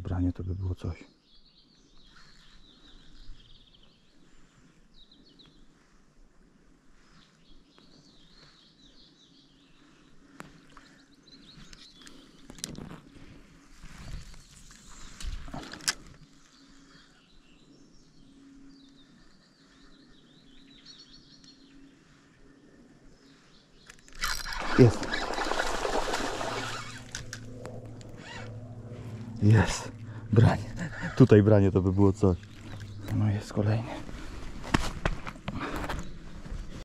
branie to by było coś. Jest. Jest. Branie. Tutaj branie to by było coś. No jest kolejny.